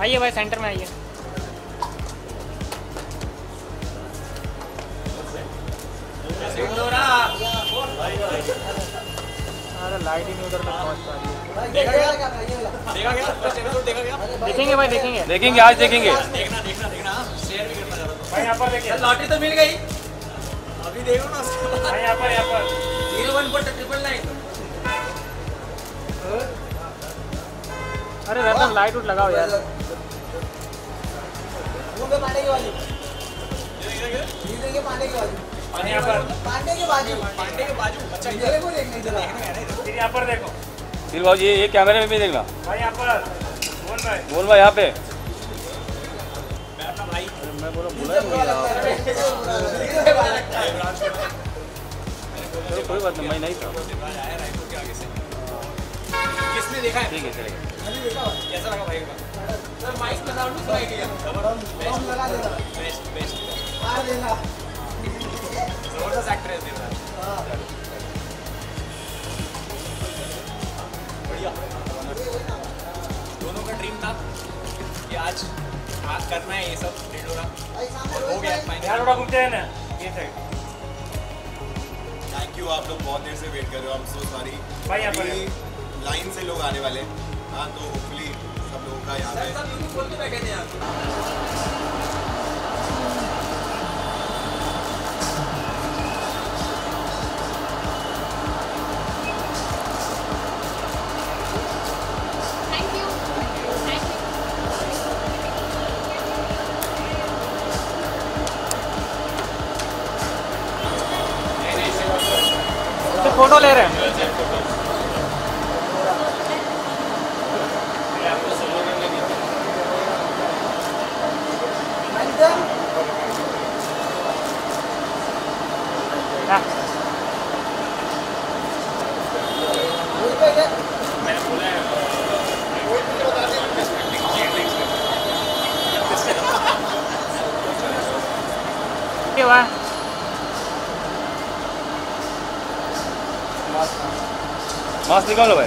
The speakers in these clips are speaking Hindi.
आइए भाई सेंटर में आइए। अरे लाइट ही नहीं उधर तक पहुँच पा रही देखेंगे भाई देखेंगे। देखेंगे आज देखेंगे। भाई यहाँ पर देखिए। लॉटरी तो मिल गई। अभी देखो ना उसके बाद। भाई यहाँ पर यहाँ पर। ज़ीरो वन पर ट्रिपल नाइन अरे रतन लाइट उठ लगाओ यार। पांडे की वाली जीते के पांडे की वाली और यहाँ पर। पांडे के बाजू। के बाजू। अच्छा को देखने फिर यहाँ पर देखो। फिर भाई ये ये कैमरे में भी देखना। भाई यहाँ पर। बोल भाई। बोल भाई यहाँ पे। मैं चलो। कोई बात नहीं मैं नहीं था। देखा है? ठीक है चलेगा। कैसा लगा भाई सर माइक में साउंड सुनाई दिया कम लगा देना। बेस्ट बेस्ट मार देना। ज़बरदस्त एक्टर है तेरा हाँ। बढ़िया। दोनों का ड्रीम था कि आज आज करना है ये सब और हो गया यार थोड़ा घूमते हैं ना ये साइड थैंक यू आप लोग बहुत देर से वेट कर रहे हो। आई एम सो सॉरी भाई, यहाँ पर लाइन से लोग आने वाले हैं। हाँ तो होपफुली सब लोगों का यहाँ पे बैठे थे यहाँ you. तो फ़ोटो ले रहे हैं अंदर हाँ, बोल पे गए ठीक है भाई मास्क निकालो भाई।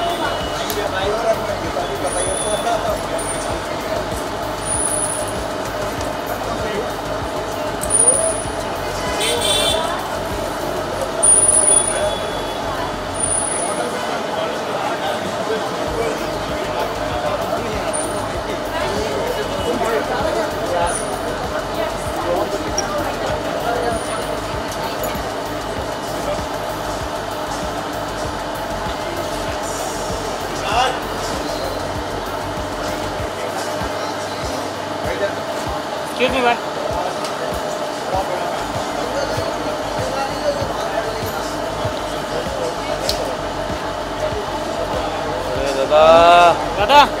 Excuse me, भाई. अरे दादा दादा आज